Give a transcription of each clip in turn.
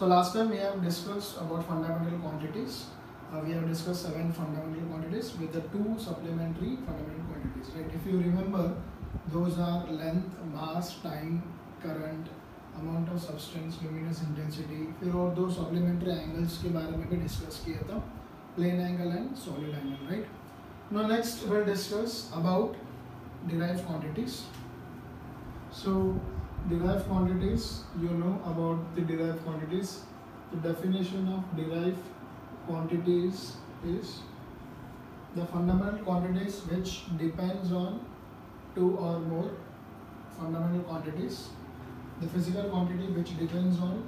So last time we have discussed about fundamental quantities. Uh, we have discussed seven fundamental quantities with the two supplementary fundamental quantities. Right? If you remember, those are length, mass, time, current, amount of substance luminous intensity फिर और दो supplementary angles के बारे में भी discuss किया था। Plane angle and solid angle right no next will discuss about derive quantities so derive quantities you know about the derive quantities the definition of derive quantities is the fundamental quantities which depends on two और more fundamental quantities The physical quantity which depends on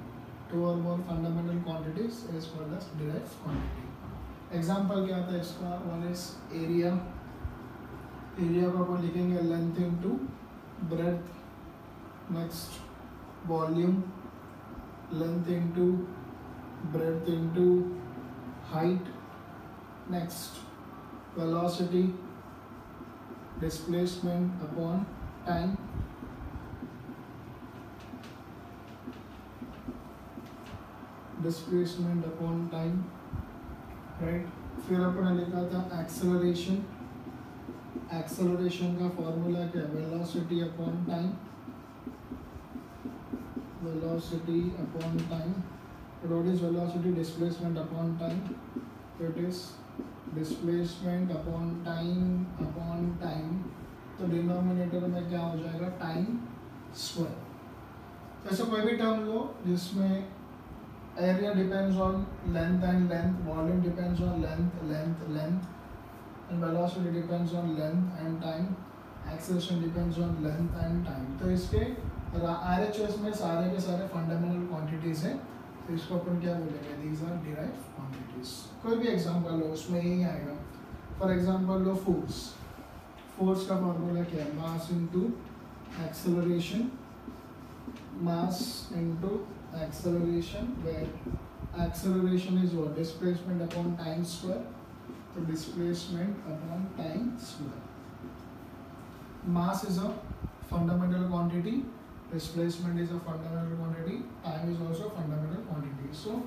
two or more fundamental quantities is called as derived quantity. Example क्या आता है इसका one is area. Area को अपन लिखेंगे length into breadth next volume length into breadth into height next velocity displacement upon time displacement upon time right फिर अपने लिखा था एक्सेलरेशन एक्सेलरेशन का फॉर्मूला क्या? Velocity upon time velocity upon time road is velocity displacement upon time it is displacement upon time upon time तो denominator में क्या हो जाएगा? टाइम स्क्वायर ऐसा कोई भी टर्म लो जिसमें area depends on length and length volume depends on length length length and velocity depends on length and time acceleration depends on length and time तो इसके आर एच एस में सारे के सारे फंडामेंटल क्वांटिटीज हैं। तो इसको अपन क्या बोलेंगे? दीज आर डिराइव क्वांटिटीज कोई भी एग्जांपल लो उसमें यही आएगा। फॉर एग्जांपल लो फोर्स फोर्स का फॉर्मूला क्या है? Mass into acceleration mass into acceleration where acceleration is what? Displacement upon time square. So displacement upon time square. Mass is a fundamental quantity. Displacement is a fundamental quantity. Time is also a fundamental quantity. So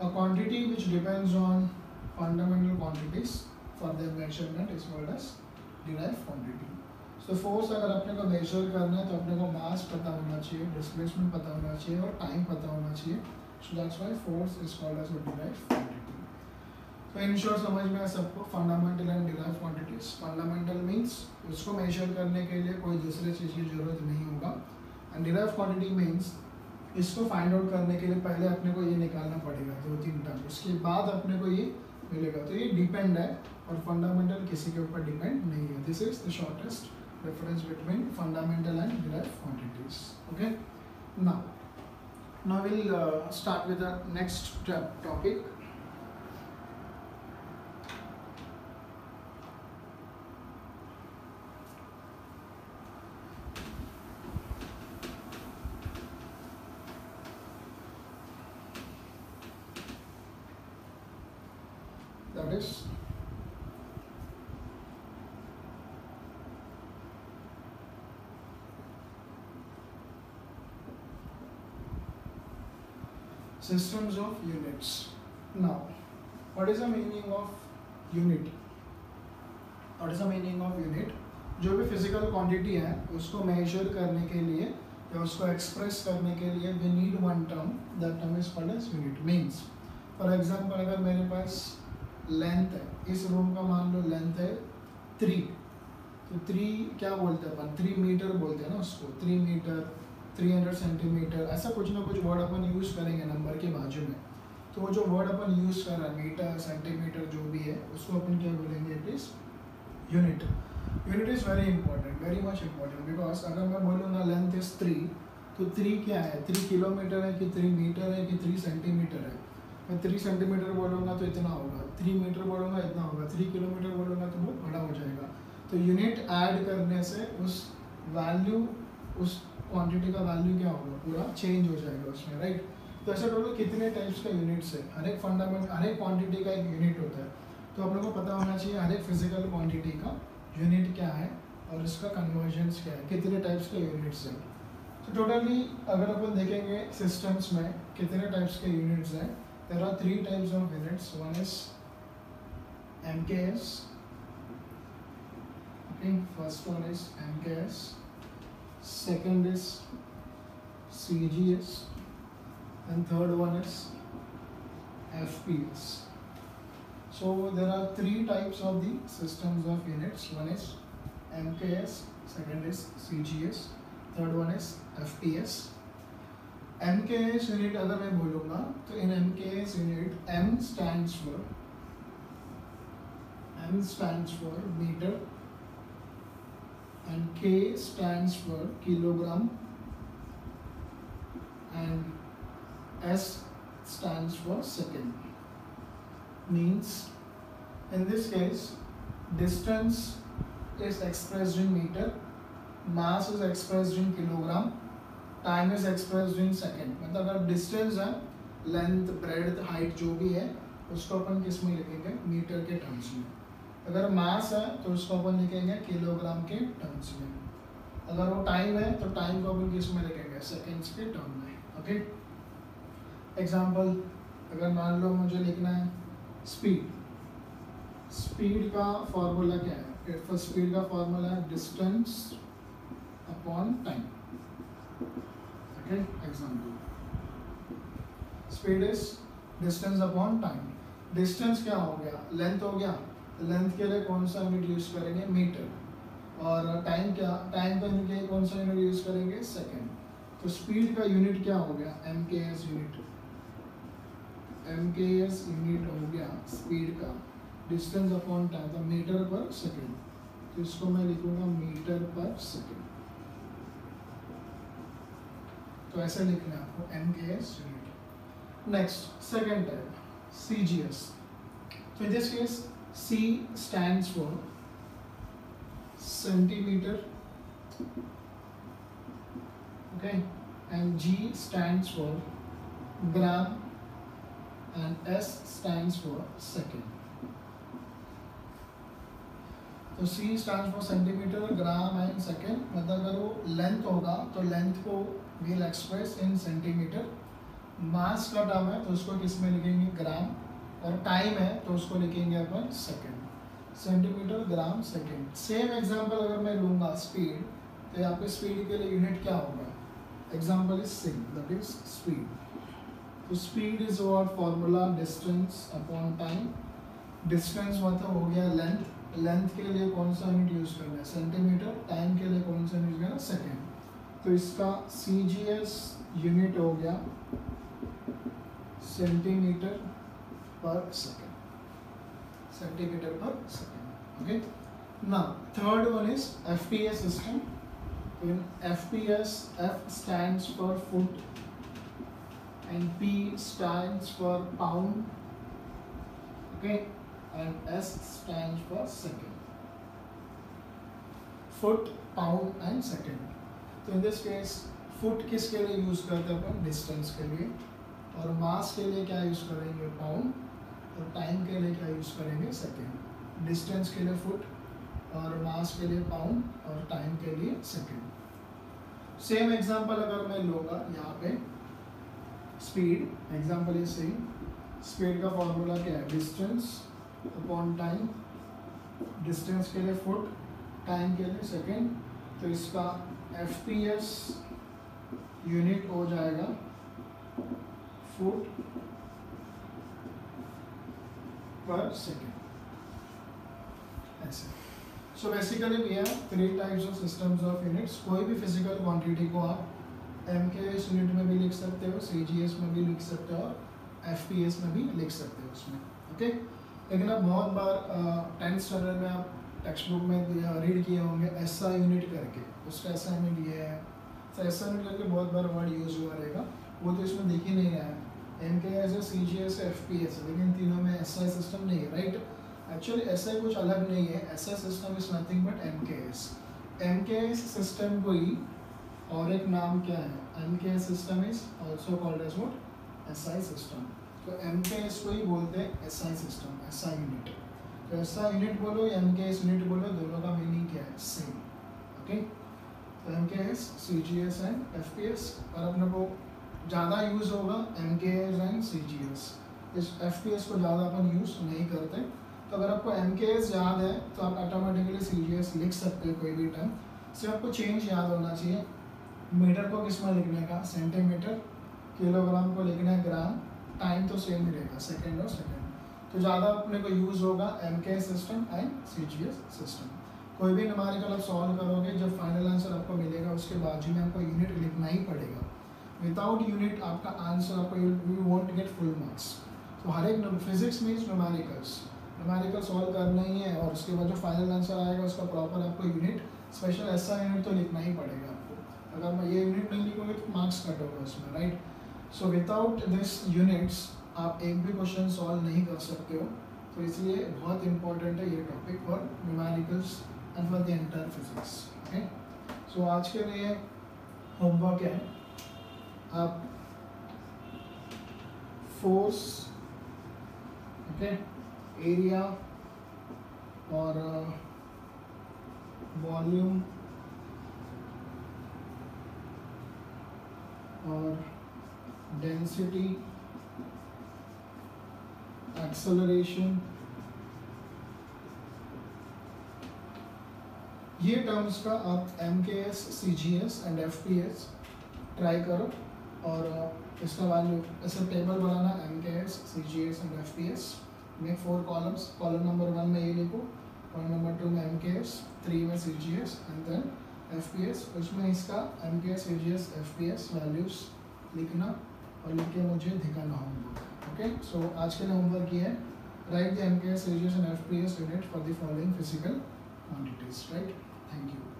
a quantity which depends on fundamental quantities for their measurement is called as derived quantity. So force अगर अपने को major करना है तो अपने को मास पता होना चाहिए डिस्प्लेसमेंट पता होना चाहिए और टाइम पता होना चाहिए। That's why force is called as a derived तो इन शॉर्ट समझ में आया सबको? Fundamental and derive quantities fundamental means उसको मेजर करने के लिए कोई दूसरे चीज़ की ज़रूरत नहीं होगा। एंड डिराइव क्वांटिटी मीन्स इसको फाइंड आउट करने के लिए पहले अपने को ये निकालना पड़ेगा, दो तीन टर्म उसके बाद अपने को ये मिलेगा। तो ये डिपेंड है और फंडामेंटल किसी के ऊपर डिपेंड नहीं है। This is the shortest difference between fundamental and derived quantities. Okay? Now now we'll uh, start with the next topic. That is systems of units. Now, what is the meaning of unit? What is the meaning of unit? जो भी physical quantity है, उसको measure करने के लिए या उसको express करने के लिए we need one term that term is called as unit means for example अगर मेरे पास लेंथ है, इस रूम का मान लो लेंथ है थ्री तो थ्री क्या बोलते हैं अपन? थ्री मीटर बोलते हैं ना उसको. Three meter three hundred centimeter ऐसा कुछ ना कुछ वर्ड अपन यूज़ करेंगे नंबर के बाजू में। तो वो जो वर्ड अपन यूज़ कर रहे हैं मीटर सेंटीमीटर जो भी है, उसको अपन क्या बोलेंगे it is unit unit is very important very much important because अगर मैं बोलूँगा लेंथ इज़ थ्री तो थ्री क्या है? थ्री किलोमीटर है कि थ्री मीटर है कि थ्री सेंटीमीटर है? मैं थ्री सेंटीमीटर बोलूँगा तो इतना होगा। थ्री मीटर बोलूँगा इतना होगा। थ्री किलोमीटर बोलूँगा तो बहुत बड़ा हो जाएगा। तो यूनिट ऐड करने से उस वैल्यू उस क्वांटिटी का वैल्यू क्या होगा? पूरा चेंज हो जाएगा उसमें राइट तो ऐसे टोटल कितने टाइप्स का यूनिट्स है। हर एक फंडामेंट हर एक क्वांटिटी का एक यूनिट होता है। तो आप लोगों को पता होना चाहिए, हर एक फ़िज़िकल क्वांटिटी का यूनिट क्या है और इसका कन्वर्जन्स क्या है। कितने टाइप्स के यूनिट्स हैं। तो टोटली अगर अपन देखेंगे सिस्टम्स में कितने टाइप्स के यूनिट्स हैं there are three types of units one is M K S first one is M K S Second is C G S and third one is FPS. So there are three types of the systems of units. One is MKS, second is CGS, third one is FPS. MKS unit अगर मैं बोलूँगा तो in MKS unit M stands for M stands for meter and K stands for kilogram and S stands for second. Means in this case, distance is expressed in meter, mass is expressed in kilogram, time is expressed in second. मतलब अगर distance है length bread height जो भी है उसको अपन किसमें लिखेंगे metre के टर्म्स में अगर मास है तो उसको अपन लिखेंगे किलोग्राम के टर्म्स में। अगर वो टाइम है तो टाइम को अपन किसमें लिखेंगे? सेकेंड्स के टर्म में ओके एग्ज़ाम्पल अगर मान लो मुझे लिखना है स्पीड स्पीड का फॉर्मूला क्या है? फॉर स्पीड का फॉर्मूला है distance upon time okay example speed is distance upon time distance क्या हो गया? लेंथ हो गया? लेंथ के लिए कौन सा यूनिट यूज़ करेंगे? मीटर और टाइम क्या टाइम का लिए कौन सा यूनिट यूज़ करेंगे? सेकेंड तो स्पीड का यूनिट क्या हो गया? M K S unit M K S unit हो गया स्पीड का. डिस्टेंस अपॉन टाइम तो मीटर पर सेकेंड तो इसको मैं लिखूँगा मीटर पर सेकेंड तो ऐसे लिखना है आपको M K S unit next second type C G S तो in this case C stands for centimeter okay. And G stands for gram. And S stands for second. तो C stands for centimetre gram and second मतलब अगर वो length होगा तो length को we'll express in centimetre mass का term है तो उसको किसमें लिखेंगे? ग्राम टाइम है तो उसको लिखेंगे अपन second centimetre gram second same example अगर मैं लूँगा स्पीड तो यहाँ पे स्पीड के लिए यूनिट क्या होगा? Example is sim that is speed so speed is what? Formula, distance upon time. Distance मतलब हो गया length. Length के लिए कौन सा यूनिट यूज़ करना है? सेंटीमीटर टाइम के लिए कौन सा यूज़ करना सेकेंड तो इसका सी जी एस यूनिट हो गया centimetre per second centimetre per second okay now third one is fps system in FPS, F stands for foot and P stands for pound, okay, and S stands for second. Foot, pound and second. तो in this case, foot किसके लिए use करते हैं अपन distance के लिए और mass के लिए क्या यूज़ करेंगे पाउंड और टाइम के लिए क्या यूज़ करेंगे? सेकेंड डिस्टेंस के लिए फुट और मास के लिए पाउंड और टाइम के लिए सेकेंड सेम एग्जांपल अगर मैं लूँगा यहाँ पे speed example is same speed का फॉर्मूला क्या है? डिस्टेंस अपॉन टाइम डिस्टेंस के लिए फुट टाइम के लिए सेकेंड तो इसका एफ़ पी एस यूनिट हो जाएगा फुट पर सेकेंड ऐसे so basically we have three types of systems of units कोई भी फ़िज़िकल क्वांटिटी को आप एम के एस यूनिट में भी लिख सकते हो सी जी एस में भी लिख सकते हो, और एफ़ पी एस में भी लिख सकते हो उसमें ओके लेकिन अब बहुत बार टेंथ स्टैंडर्ड में आप टेक्स्ट बुक में रीड किए होंगे एस आई यूनिट करके। उसका असाइनमेंट ये है। आई यूनिट करके बहुत बार वर्ड यूज़ हुआ रहेगा। वो तो इसमें दिख ही नहीं रहा है। एम के एस है C G S F P S है, लेकिन तीनों में एस आई सिस्टम नहीं है राइट एक्चुअली एस आई कुछ अलग नहीं है S I system is nothing but M K S M K S system को ही और एक नाम क्या है? M K S system is also called as what S I system तो एम के एस को ही बोलते हैं S I system S I unit तो एस आई यूनिट बोलो एम के एस यूनिट बोलो, दोनों का मीनिंग क्या है? सेम ओके तो M K S C G S and F P S और अपने को ज़्यादा यूज़ होगा M K S and C G S इस एफ़ पी एस को ज़्यादा अपन यूज़ नहीं करते। तो अगर आपको एम के एस याद है तो आप ऑटोमेटिकली सी जी एस लिख सकते हो कोई भी टर्म सिर्फ़ आपको चेंज याद होना चाहिए। मीटर को किसमें लिखने का सेंटीमीटर किलोग्राम को लिखना है ग्राम टाइम तो सेम ही रहेगा सेकेंड और सेकेंड तो ज़्यादा अपने को यूज़ होगा M K S system and C G S system कोई भी न्यूमेरिकल आप सॉल्व करोगे, जब फाइनल आंसर आपको मिलेगा, उसके बाजू में आपको यूनिट लिखना ही पड़ेगा। विदाउट यूनिट आपका आंसर आपको वॉन्ट गेट फुल मार्क्स तो हर एक physics means numericals numerical solve करना ही है, और उसके बाद जो फाइनल आंसर आएगा, उसका प्रॉपर आपको यूनिट स्पेशल ऐसा यूनिट तो लिखना ही पड़ेगा आपको. अगर मैं ये यूनिट नहीं लिखोगे तो मार्क्स कट होगा उसमें right so without this units आप एक भी क्वेश्चन सॉल्व नहीं कर सकते हो. तो इसलिए बहुत इंपॉर्टेंट है ये topic for numericals and for the entire physics okay so आज के लिए होमवर्क है. आप फोर्स ओके एरिया और वॉल्यूम uh, और डेंसिटी एक्सेलरेशन ये टर्म्स का आप M K S C G S and F P S try करो। और इसका वैल्यू ऐसा table banana M K S C G S and F P S में four columns column number one में ये लिखो कॉलम नंबर टू में M K S three में C G S and then F P S उसमें इसका M K S C G S F P S values लिखना और लिख के मुझे दिखाना होगा ओके सो आज के लिए होमवर्क ये है, write the MKS radius and FPS unit for the following physical quantities right thank you.